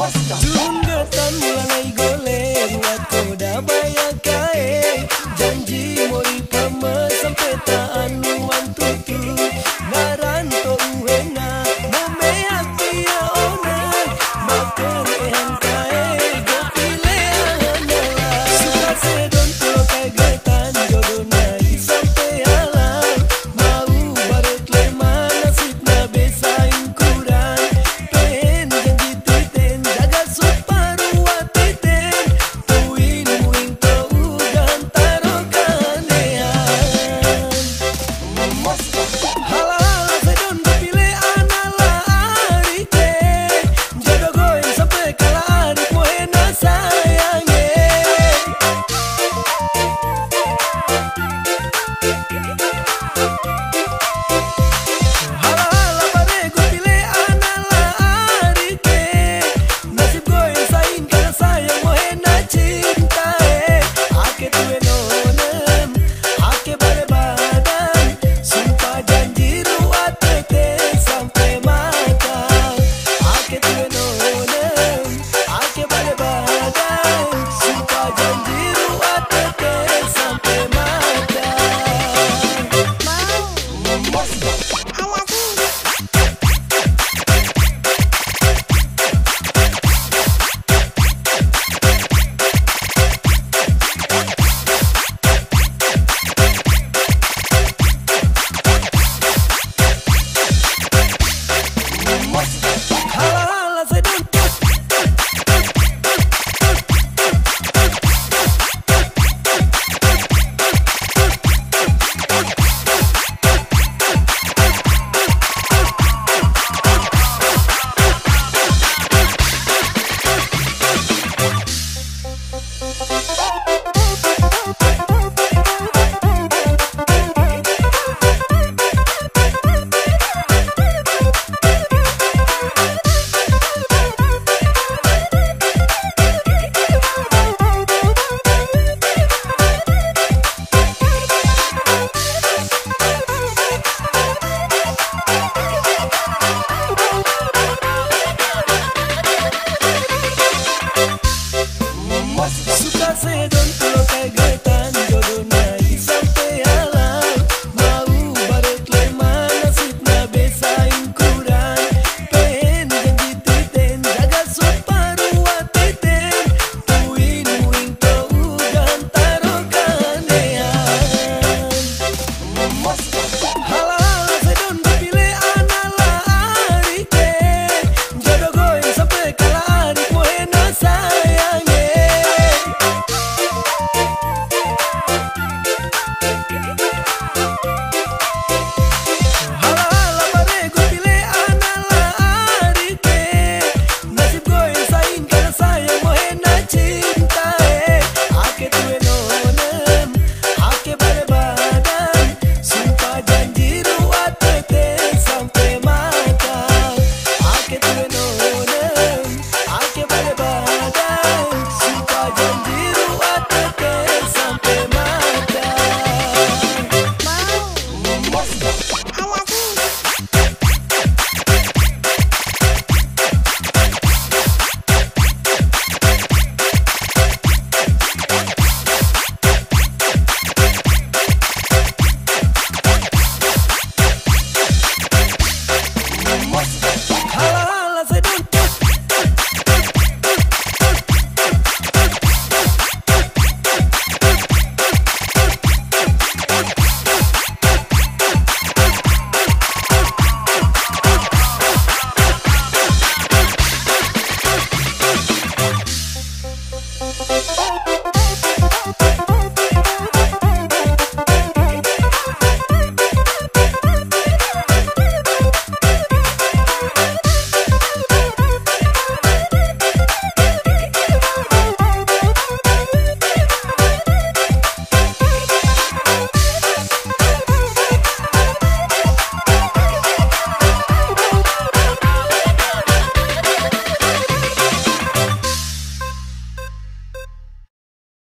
Durun tan mulai goleng Aku dah bayangkan